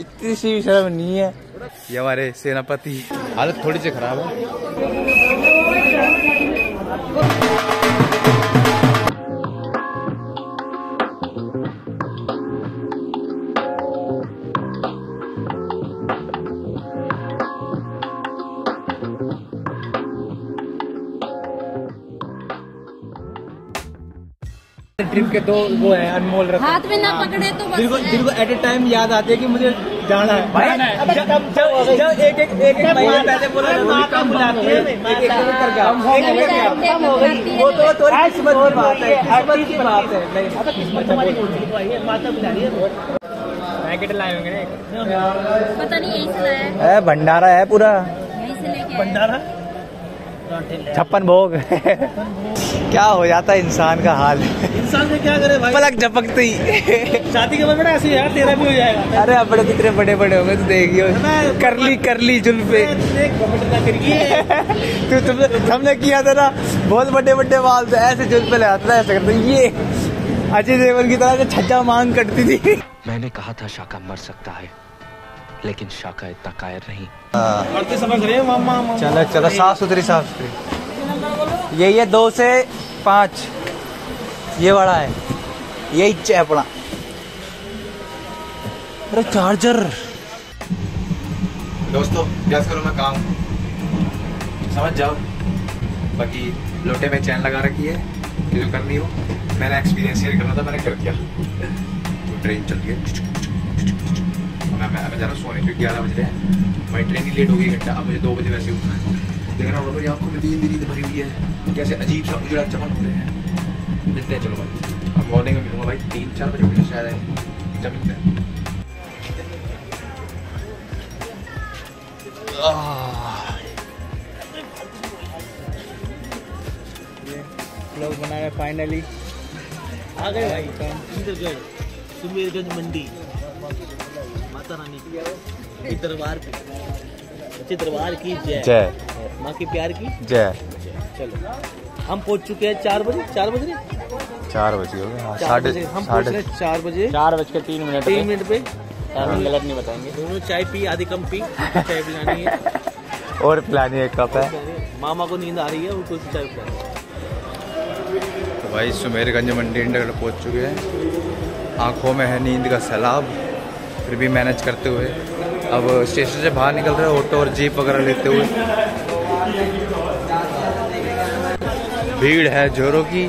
इतनी सी शर्म नहीं है। ये हमारे सेनापति। हालत थोड़ी सी खराब है। ट्रिप के दो वो है अनमोल रत्न हाथ में ना पकड़े तो बस जिनको है। जिनको एट ए टाइम याद आते है कि मुझे जाना है। भाई जब जब जब एक एक एक एक महीने पहले बोला बुलाती है। एक एक करके आओ। हो गई। वो तो थोड़ी किस्मत की बात है किस्मत की बात है। नहीं। किस्मत पैकेट लाए होंगे पता नहीं यहीं से लाया है। भंडारा है पूरा। यहीं से लेके आए। छप्पन भोग। क्या हो जाता है इंसान का हाल? इंसान से क्या करे भाई? पलक झपकते ही। शादी के बाद बड़ा ऐसे यार तेरा भी हो जाएगा। अरे अपने कितने बड़े बड़े हो गए तू देखियो करली करली जुल्फे तू तुमने हमने किया था ना बहुत बड़े बड़े बाल थे ऐसे जुल्फे ले आता था ऐसे करते ये अजय देवगन की तरह से छज्जा मांग कटती थी। मैंने कहा था शाका मर सकता है लेकिन शाका इतना कायर नहीं। समझ रहे मामा मामा। चलो चलो साफ़ सुथरी साफ़ सुथरी। यही है दो से पाँच। ये बड़ा है। यही अपना। अरे चार्जर। दोस्तों गैस करो मैं काम? समझ जाओ। बाकी लोटे में चैन लगा रखी है। ये जो करनी हो, मैंने एक्सपीरियंस शेयर करना था, मैंने कर दिया। तो ट्रेन चल रही है। मैं मैं मैं जा रहा हूँ, सोने, क्योंकि ग्यारह बज रहे हैं। मेरी ट्रेन ही लेट हो गई, घंटा। अब मुझे दो बजे वैसे उठना है। देख रहा हूँ मेरी आँखों में नींद नींद भरी हुई है। कैसे अजीब सा उजड़ा चमन हो रहे हैं। मिलते हैं, चलो भाई। अब मॉर्निंग में मिलूँगा भाई, तीन, चार बजे उठे शायद। है जब मिलते हैं। लोग बना रहे फाइनली आ गए भाई। सुंदरगढ़ सुमेरगंज मंडी। माता रानी की दरबार की सच्चे दरबार की जय। जय। माँ के प्यार की जय। चलो हम पहुँच चुके हैं चार बजे चार बजे चार बजे हो गए हाँ, साढ़े हम पहुँच रहे चार बजे। चार बज के तीन मिनट तीन मिनट पे। गलत नहीं बताएँगे। दोनों चाय पी आधी कम पी चाय पिलानी है। और पिलानी एक कप है। मामा को नींद आ रही है उनको चाय पिलानी तो भाई सुमेरगंज मंडी इंडर पहुँच चुके हैं। आँखों में है नींद का सैलाब फिर भी मैनेज करते हुए। अब स्टेशन से बाहर निकल रहे ऑटो और जीप वगैरह लेते हुए भीड़ है जोरों की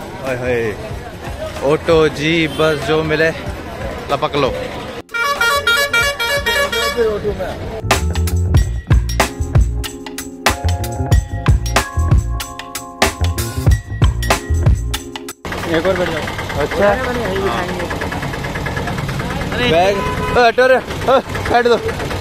ऑटो जीप बस जो मिले लपक लो एक और बैठ जाओ अच्छा बैग बैठ दो।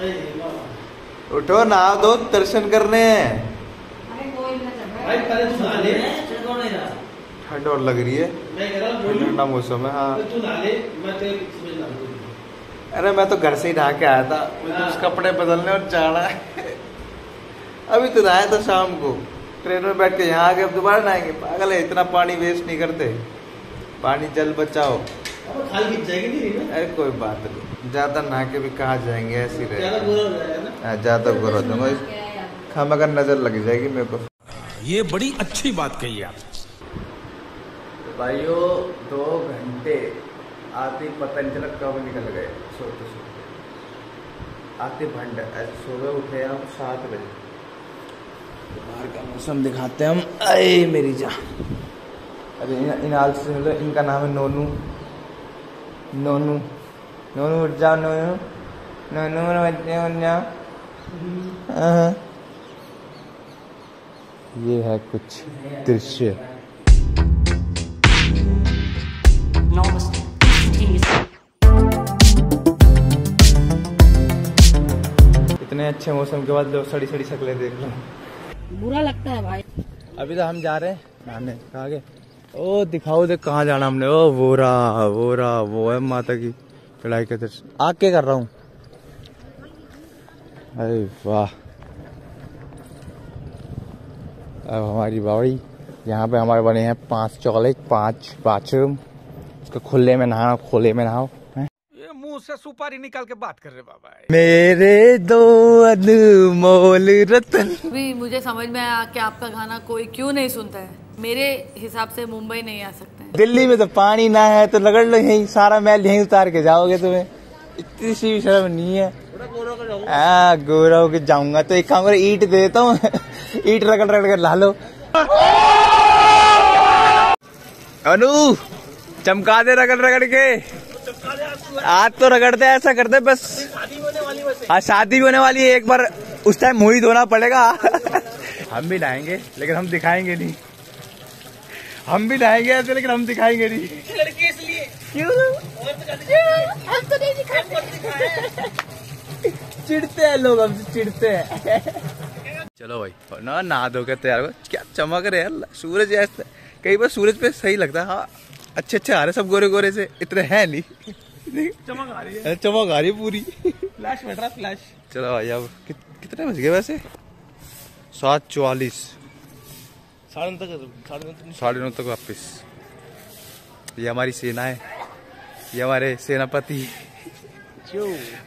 उठो नहा दो दर्शन करने। ठंड और लग रही है। मैं कह रहा ठंडा मौसम है हाँ। तू अरे मैं तो घर से ही नहा के आया था। मुझे हाँ। कुछ कपड़े बदलने और जाना है। अभी तो नहाया था शाम को। ट्रेन में बैठ के यहाँ आके अब दोबारा नहाएँगे। पागल है इतना पानी वेस्ट नहीं करते। पानी जल बचाओ। अब खाल खींच जाएगी नहीं ना? अरे कोई बात नहीं। ज़्यादा नहा के भी कहा जाएँगे ऐसे ज़्यादा रहे हो जाएगा ना? हाँ, ज़्यादा बुरा हो जाऊँगा। हम अगर नज़र लग जाएगी मेरे को। ये बड़ी अच्छी बात कही आप। भाइयों दो घंटे आते ही पता नहीं चला कब निकल गए। सोते सोते। आते भंड ऐसे सुबह उठे हम सात बजे। तो बाहर का मौसम दिखाते हैं हम। अरे मेरी जान। अरे इन, इन आल से इनका नाम है नोनू। नोनू नोनू उठ जाओ नोनू नोनू बच्चे उठ जाओ हाँ। ये है कुछ दृश्य। इतने अच्छे मौसम के बाद लोग सड़ी सड़ी शक्लें देख लो। बुरा लगता है भाई। अभी तो हम जा रहे हैं नहाने कहा गए? ओ दिखाओ देख कहाँ जाना हमने? ओ वोरा वोरा वो है माता की चढ़ाई के दर्शन आग के कर रहा हूँ। अरे वाह। अब हमारी बावड़ी यहाँ पे हमारे बने हैं पाँच चौले पाँच बाथरूम। उसको खुले में नहाओ खोले में नहाओ ये मुँह से सुपारी निकाल के बात कर रहे बाबा। मेरे दो अनमोल रतन। भी मुझे समझ में आया कि आपका गाना कोई क्यों नहीं सुनता है। मेरे हिसाब से मुंबई नहीं आ सकते। दिल्ली में तो पानी ना है तो रगड़ लो यही सारा मैल यही उतार के जाओगे तुम्हें। इतनी सी शर्म नहीं है। आ, गोरा होके जाऊँगा तो एक काम कर ईट दे देता हूँ। ईट रगड़ रगड़ कर ला लो। अनु चमका दे रगड़ रगड़ के। आज तो रगड़ते ऐसा करते बस। आज शादी भी होने वाली है एक बार उस टाइम मुँह ही धोना पड़ेगा। हम भी नहाएँगे लेकिन हम दिखाएँगे नहीं। हम भी नहाएँगे ऐसे लेकिन हम दिखाएँगे नहीं। लड़की इसलिए। क्यों? हम तो नहीं दिखाते। चिढ़ते हैं लोग हमसे चिढ़ते हैं। चलो भाई ना नहा धो के तैयार हो। क्या चमक रहे हैं? सूरज ऐसा कई बार सूरज पे सही लगता है। हाँ अच्छे अच्छे आ रहे सब गोरे गोरे से। इतने हैं नहीं। चमक आ रही है। चमक आ रही है पूरी। फ्लैश बैठ रहा फ्लैश चलो भाई अब कि, कितने बज गए वैसे? सात चौवालीस। साढ़े नौ तक साढ़े नौ तक वापस। ये हमारी सेना है। ये हमारे सेनापति।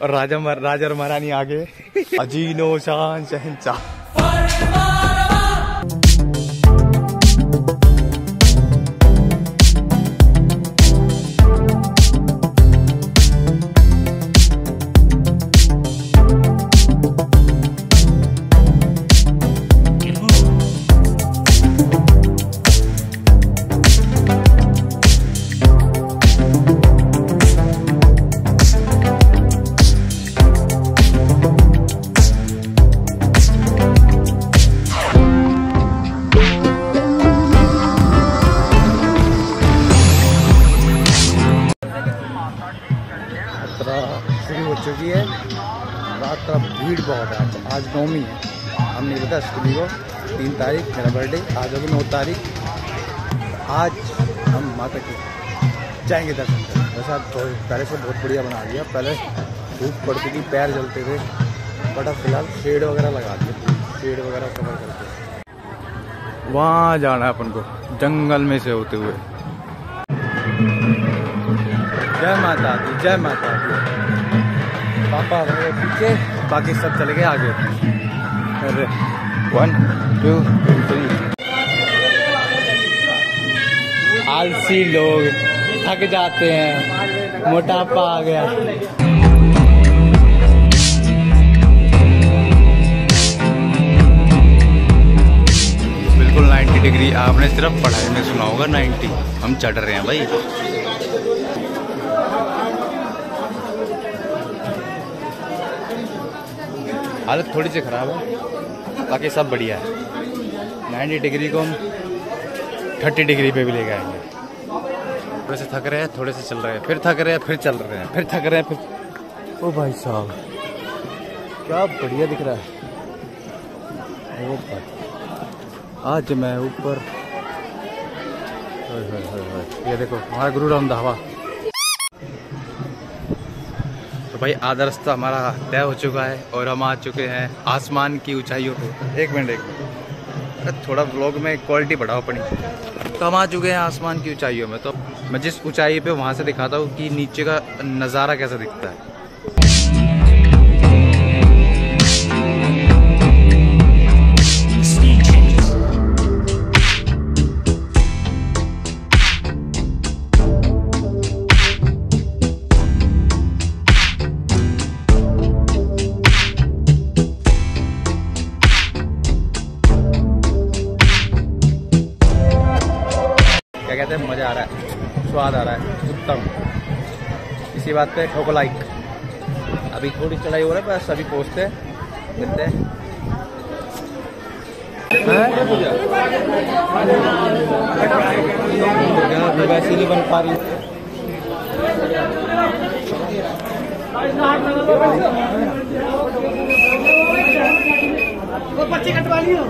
और राजा राजा और महारानी आगे। अजीनो शान शहनशाह यात्रा शुरू हो चुकी है। रात का भीड़ बहुत है। आज नौमी है। हम नहीं पता स्कूली को तीन तारीख, मेरा बर्थडे आज होगी नौ तारीख। आज हम माता के जाएँगे दर्शन करने। वैसे बहुत पहले से बहुत बढ़िया बना दिया। पहले धूप पड़ती थी, पैर जलते थे। बट अब फ़िलहाल शेड वगैरह लगा दिए शेड वगैरह कवर करते वहाँ जाना है अपन को, जंगल में से होते हुए। जय माता दी, जय माता दी। पापा मेरे पीछे, बाकी सब चले गए आगे। अरे वन टू थ्री आलसी लोग थक जाते हैं, मोटापा आ गया। बिल्कुल 90 डिग्री, आपने सिर्फ़ पढ़ाई में सुना होगा 90 हम चढ़ रहे हैं भाई। हालत थोड़ी सी ख़राब है। बाकी सब बढ़िया है। 90 डिग्री को हम 30 डिग्री पे भी ले आएँगे थोड़े से थक रहे हैं, थोड़े से चल रहे हैं, फिर थक रहे हैं, फिर चल रहे हैं, फिर थक रहे हैं, फिर ओ भाई साहब। क्या बढ़िया दिख रहा है। ओ आज मैं ऊपर ये देखो, हमारा गुरु रामधावा तो भाई आधा रास्ता हमारा तय हो चुका है और हम आ चुके हैं आसमान की ऊंचाइयों पे। एक मिनट एक मिनट। थोड़ा ब्लॉग में क्वालिटी बढ़ाओ अपनी। तो हम आ चुके हैं आसमान की ऊंचाइयों में। तो मैं जिस ऊंचाई पे वहाँ से दिखाता हूँ कि नीचे का नज़ारा कैसा दिखता है। क्या कहते हैं, मज़ा आ रहा है, स्वाद आ रहा है, उत्तम। इसी बात पे ठोको लाइक अभी थोड़ी चढ़ाई हो रहा है, बस अभी पहुँचते मिलते हैं। नहीं बन पा रही लो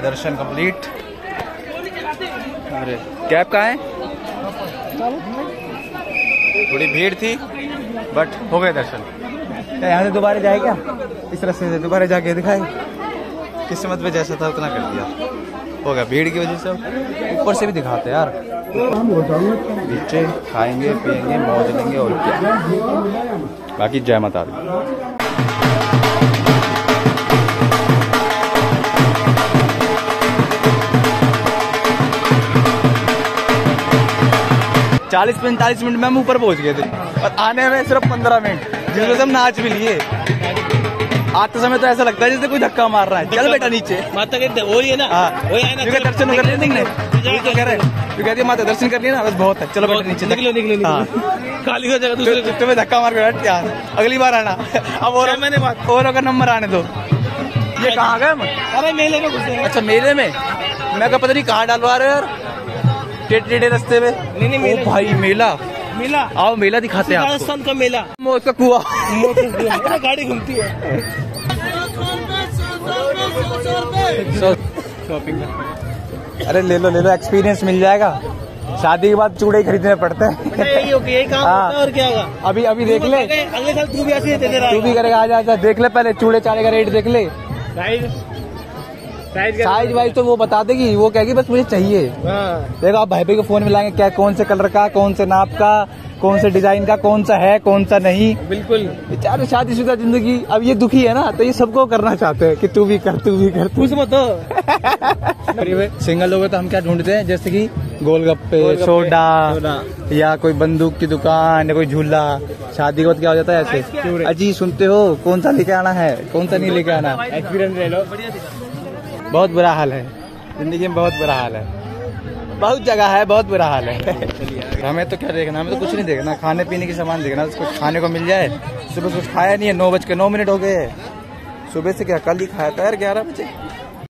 भाई दर्शन कंप्लीट। अरे कैब कहाँ है? थोड़ी भीड़ थी बट हो गए दर्शन। यहाँ से दोबारा जाए क्या? इस रास्ते से दोबारा जाके दिखाए। किस्मत में जैसा था उतना कर दिया। हो गया भीड़ की वजह से। ऊपर से भी दिखाते यार। नीचे खाएँगे पिएँगे मौज लेंगे और क्या। बाकी जय माता दी। चालीस पैंतालीस मिनट में हम ऊपर पहुँच गए थे। और आने में सिर्फ़ पंद्रह मिनट जिसमें से हम नाच भी लिए। आते समय तो ऐसा लगता है जैसे कोई धक्का मार रहा है। चल बेटा नीचे। माता के वही है ना? हाँ। वही है ना? दर्शन कर लिए ये तो कह रहे तू कहती है माता दर्शन कर लिया ना? बस बहुत है। चलो बेटा नीचे निकलो निकलो हाँ। खाली हो जाएगा दूसरे तुम्हें धक्का मार के बैठ यार अगली बार आना। अब और मैंने बात औरों का नंबर आने दो। ये कहाँ गए अरे मेले में घुसे अच्छा मेले में? मैं पता नहीं कहाँ डालवा रहे यार। टेढ़े टेढ़े रास्ते में? नहीं, नहीं, मेले। ओ भाई मेला। मेला। आओ मेला दिखाते हैं राजस्थान का मेला। मौसम कुआ गाड़ी घूमती है। शॉपिंग अरे ले लो ले लो एक्सपीरियंस मिल जाएगा। शादी के बाद चूड़े खरीदने पड़ते हैं। यही होगी यही काम हाँ। होता है और क्या होगा? अभी अभी देख ले। अगले साल तू भी ऐसे ही दे दे रहा तू भी करेगा आ जा देख ले पहले चूड़े चाड़े का रेट देख ले। साइज़ वाइज तो वो बता देगी वो कहेगी बस मुझे चाहिए हाँ देखो आप भाई भाई को फ़ोन मिलाएँगे क्या कौन से कलर का कौन से नाप का कौन से डिज़ाइन का कौन सा है कौन सा नहीं बिल्कुल बेचारे शादीशुदा ज़िंदगी अब ये दुखी है ना तो ये सबको करना चाहते हैं कि तू भी कर तू भी कर तू पूछ मत हो सिंगल लोग तो हम क्या ढूंढते हैं जैसे कि गोलगप्पे सोडा। या कोई बंदूक की दुकान या कोई झूला शादी के बाद क्या हो जाता है ऐसे अजी सुनते हो कौन सा लेके आना है कौन सा नहीं लेके आना एक्सपीरियंस ले लो बहुत बुरा हाल है। ज़िंदगी में बहुत बुरा हाल है। बहुत जगह है बहुत बुरा हाल है। हमें तो क्या देखना हमें तो कुछ नहीं देखना। खाने पीने की सामान देखना कुछ खाने को मिल जाए। सुबह कुछ खाया नहीं है नौ बज के नौ मिनट हो गए सुबह से क्या कल ही खाया था यार ग्यारह बजे?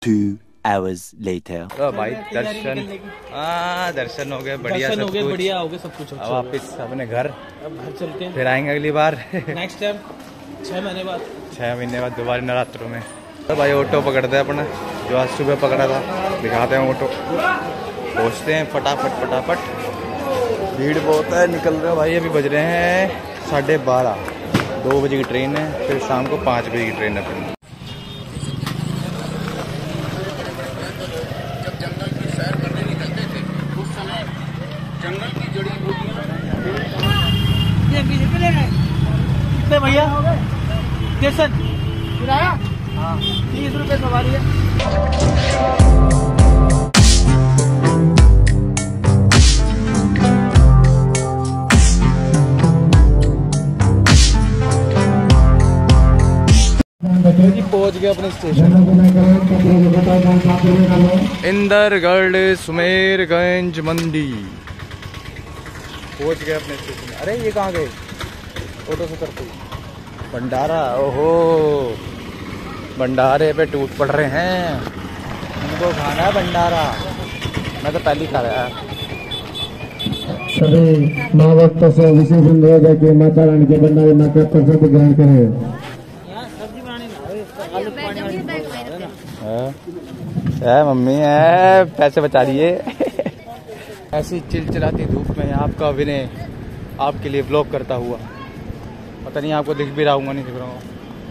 Two hours later. तो भाई दर्शन। हाँ दर्शन हो गए बढ़िया दर्शन सब हो गए कुछ। बढ़िया हो गए सब कुछ अब वापिस अपने घर। अब घर चलते हैं। फिर आएँगे अगली बार। नेक्स्ट टाइम छह महीने बाद। छह महीने बाद दोबारा नवरात्रों में। भाई ऑटो पकड़ते हैं अपने। जो आज सुबह पकड़ा था, दिखाते हैं ऑटो पहुँचते हैं फटाफट फटाफट। भीड़ बहुत है, निकल रहे भाई। अभी बज रहे हैं साढ़े बारह। दो बजे की ट्रेन है, फिर शाम को पाँच बजे की ट्रेन है फिर पहुँच गए अपने स्टेशन इंदरगढ़ सुमेरगंज मंडी। पहुँच गए अपने स्टेशन अरे ये कहाँ गए? ऑटो से करते भंडारा ओहो। भंडारे पे टूट पड़ रहे हैं। उनको खाना है भंडारा। मैं तो पहले खा रहा है। सभी माँ भक्त से विशेष अनुरोध है कि माता रानी के भंडारे माँ का प्रसाद ग्रहण करें। है, मम्मी है, पैसे बचा लिए। ऐसी चिलचिलाती धूप में आपका विनय आपके लिए ब्लॉग करता हुआ। पता नहीं आपको दिख भी रहा हूँ नहीं दिख रहा हूँ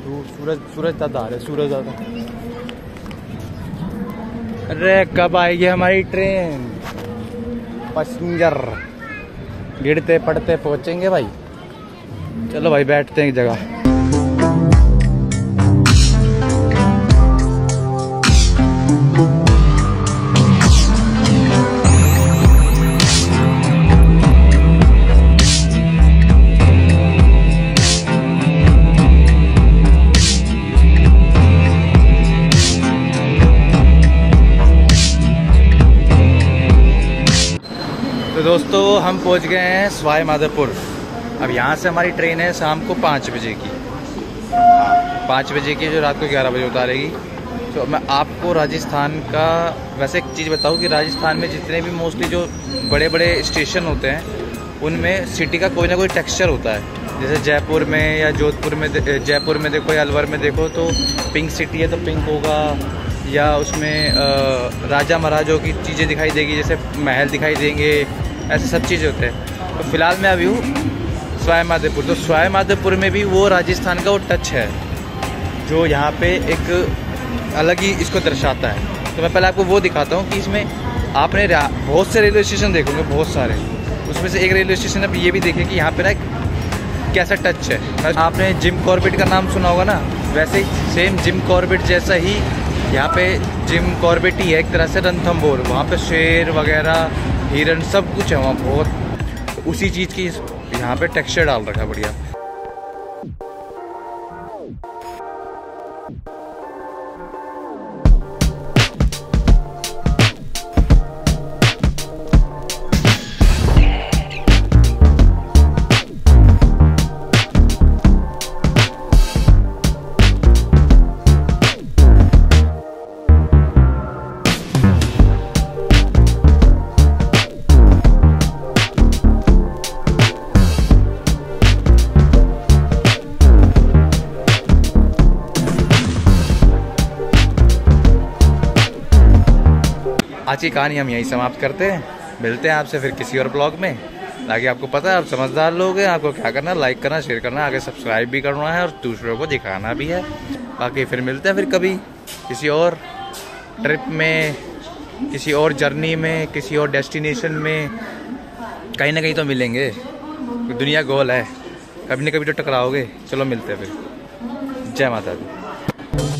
धूप, सूरज सूरज ज़्यादा आ रहा है, सूरज ज़्यादा अरे, कब आएगी हमारी ट्रेन? पैसेंजर। गिरते पड़ते पहुँचेंगे भाई। चलो भाई, बैठते हैं एक जगह। तो दोस्तों, हम पहुँच गए हैं सवाई माधोपुर अब यहाँ से हमारी ट्रेन है शाम को पाँच बजे की। पाँच बजे की जो रात को ग्यारह बजे उतारेगी। तो मैं आपको राजस्थान का, वैसे एक चीज़ बताऊँ कि राजस्थान में जितने भी मोस्टली जो बड़े बड़े स्टेशन होते हैं, उनमें सिटी का कोई ना कोई टेक्सचर होता है। जैसे जयपुर में या जोधपुर में जयपुर में देखो या अलवर में देखो तो पिंक सिटी है तो पिंक होगा। या उसमें राजा महाराजों की चीज़ें दिखाई देगी, जैसे महल दिखाई देंगे ऐसे सब चीज़ें होते हैं। तो फ़िलहाल मैं अभी हूँ स्वाय माधेपुर। तो स्वाय माधोपुर में भी वो राजस्थान का वो टच है, जो यहाँ पे एक अलग ही इसको दर्शाता है। तो मैं पहले आपको वो दिखाता हूँ कि इसमें आपने बहुत से रेलवे स्टेशन देखोगे बहुत सारे। उसमें से एक रेलवे स्टेशन आप ये भी देखें कि यहाँ पे ना कैसा टच है। आपने जिम कॉर्बेट का नाम सुना होगा ना? वैसे सेम जिम कॉर्बेट जैसा ही यहाँ पे जिम कॉर्बेट ही है, एक तरह से रणथम्बोर वहाँ पे शेर वगैरह हिरन सब कुछ है वहाँ बहुत। उसी चीज़ की यहाँ पे टेक्सचर डाल रखा है बढ़िया। आज की कहानी हम यहीं समाप्त करते हैं। मिलते हैं आपसे फिर किसी और ब्लॉग में। ताकि आपको पता है, आप समझदार लोग हैं, आपको क्या करना है लाइक करना शेयर करना, आगे सब्सक्राइब भी करना है और दूसरों को दिखाना भी है। बाकी फिर मिलते हैं फिर कभी किसी और ट्रिप में, किसी और जर्नी में, किसी और डेस्टिनेशन में। कहीं ना कहीं तो मिलेंगे। दुनिया गोल है। कभी ना कभी तो टकराओगे। चलो मिलते हैं फिर। जय माता दी।